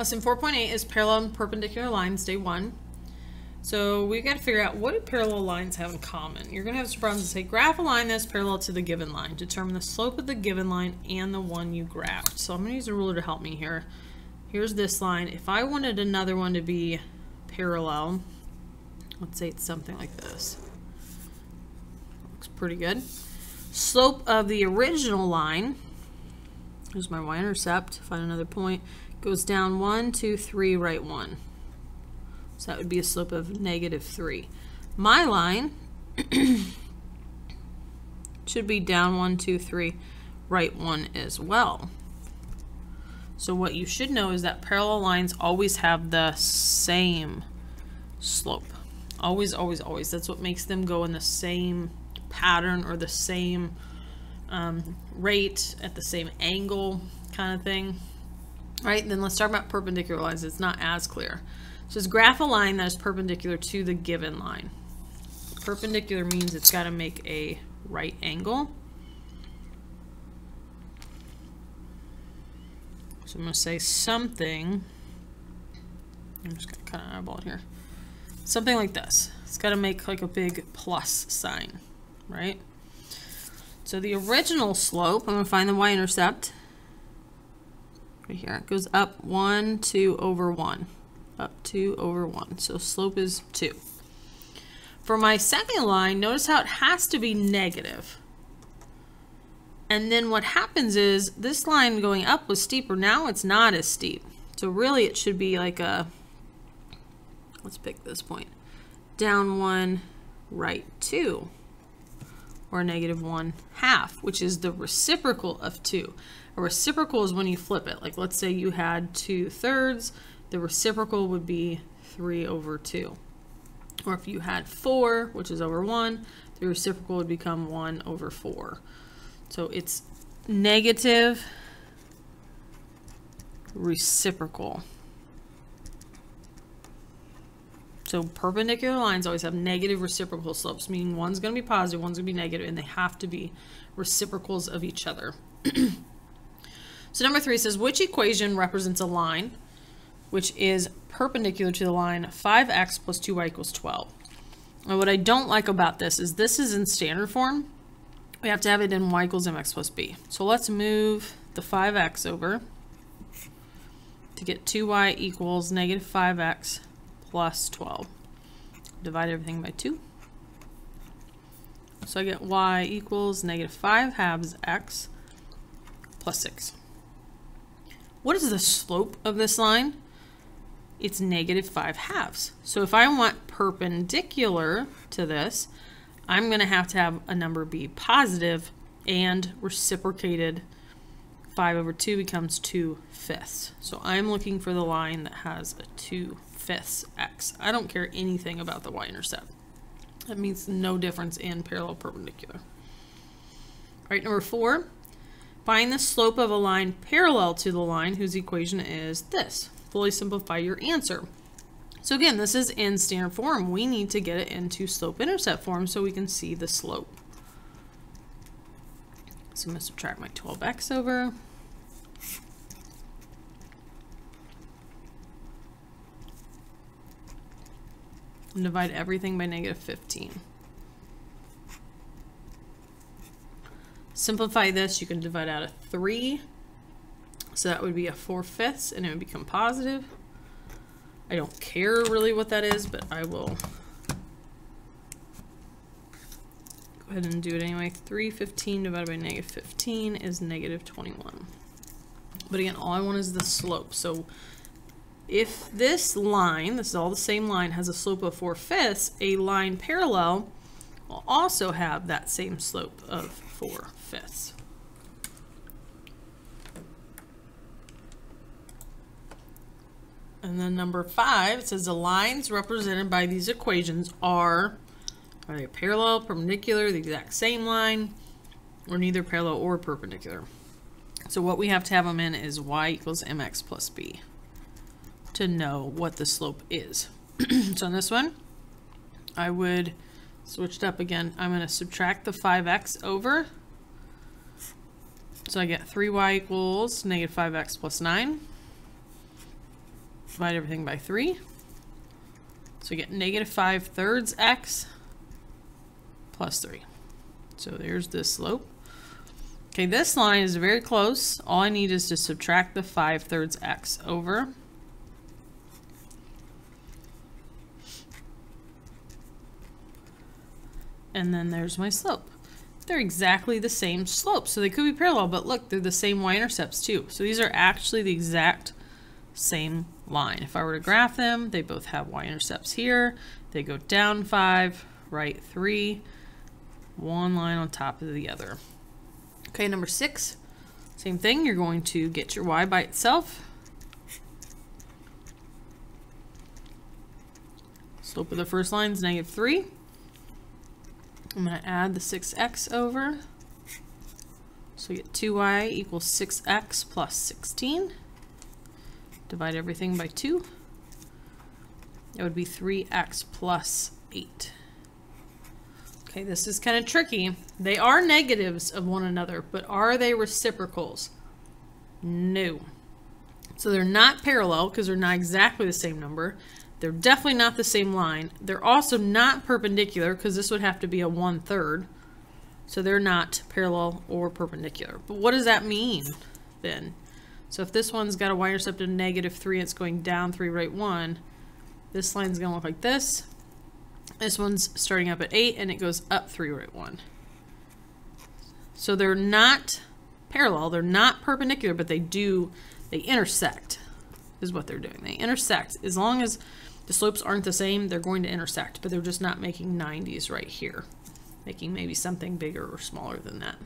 Lesson 4.8 is parallel and perpendicular lines, day one. So we've got to figure out what do parallel lines have in common. You're going to have some problems that say graph a line that's parallel to the given line. Determine the slope of the given line and the one you graphed. So I'm going to use a ruler to help me here. Here's this line. If I wanted another one to be parallel, let's say it's something like this. Looks pretty good. Slope of the original line, here's my y-intercept, find another point, goes down one, two, three, right one. So that would be a slope of negative 3. My line should be down 1, 2, 3, right 1 as well. So what you should know is that parallel lines always have the same slope. Always, always, always. That's what makes them go in the same pattern or the same um, rate at the same angle kind of thing. Right, then let's talk about perpendicular lines. It's not as clear. So it's graph a line that is perpendicular to the given line. Perpendicular means it's got to make a right angle. So I'm going to say something. I'm just going to cut an eyeball here. Something like this. It's got to make like a big plus sign, right? So the original slope, I'm going to find the y-intercept. Right here. It goes up 1, 2 over 1 up 2 over 1. So slope is 2. For my second line, notice how it has to be negative. And then what happens is this line going up was steeper. Now it's not as steep. So really it should be like a, let's pick this point, down 1, right 2, or negative 1 half, which is the reciprocal of 2. A reciprocal is when you flip it. Like let's say you had 2 thirds, the reciprocal would be 3 over 2. Or if you had 4, which is over 1, the reciprocal would become 1 over 4. So it's negative reciprocal. So perpendicular lines always have negative reciprocal slopes, meaning one's going to be positive, one's going to be negative, and they have to be reciprocals of each other. so number three says, which equation represents a line which is perpendicular to the line 5x plus 2y equals 12. And what I don't like about this is this is in standard form. We have to have it in y equals mx plus b. So let's move the 5x over to get 2y equals negative 5x plus 12. Divide everything by 2. So I get y equals negative 5 halves x plus 6. What is the slope of this line? it's negative 5 halves. So if I want perpendicular to this, I'm going to have to have a number be positive and reciprocated 5 over 2 becomes 2 fifths. So I'm looking for the line that has a 2 fifths x. I don't care anything about the y-intercept. That means no difference in parallel perpendicular. All right, number 4. Find the slope of a line parallel to the line whose equation is this fully simplify your answer. So again, this is in standard form. We need to get it into slope-intercept form so we can see the slope. So I'm to subtract my 12x over. And divide everything by negative 15. Simplify this, you can divide out a 3 so that would be a 4 fifths and it would become positive. I don't care really what that is, but I will ahead and do it anyway. 315 divided by negative 15 is negative 21. But again, all I want is the slope. So if this line, this is all the same line, has a slope of 4 fifths, a line parallel will also have that same slope of 4 fifths. And then number five, it says the lines represented by these equations are, are they parallel, perpendicular, the exact same line, or neither parallel or perpendicular. So what we have to have them in is y equals mx plus b to know what the slope is. so on this one, I would switch it up again. I'm going to subtract the 5x over. So I get 3y equals negative 5x plus 9 Divide everything by 3. So we get negative 5 thirds x plus 3. So there's this slope. Okay, this line is very close. All I need is to subtract the 5 thirds x over. And then there's my slope. They're exactly the same slope, so they could be parallel, but look, they're the same y-intercepts too. So these are actually the exact same line. If I were to graph them, they both have y-intercepts here. They go down 5, right 3, one line on top of the other. Okay, number 6, same thing. You're going to get your y by itself. Slope of the first line is negative 3. I'm going to add the 6x over. So we get 2y equals 6x plus 16. Divide everything by 2. It would be 3x plus 8. Okay, this is kind of tricky. They are negatives of one another, but are they reciprocals? No. So they're not parallel because they're not exactly the same number. They're definitely not the same line. They're also not perpendicular because this would have to be a one-third. So they're not parallel or perpendicular. But what does that mean then? So if this one's got a y-intercept of negative 3 and it's going down 3 right 1, this line's going to look like this. This one's starting up at 8 and it goes up 3 right 1. So they're not parallel, they're not perpendicular, but they do, they intersect is what they're doing. They intersect. As long as the slopes aren't the same, they're going to intersect, but they're just not making 90s right here. Making maybe something bigger or smaller than that.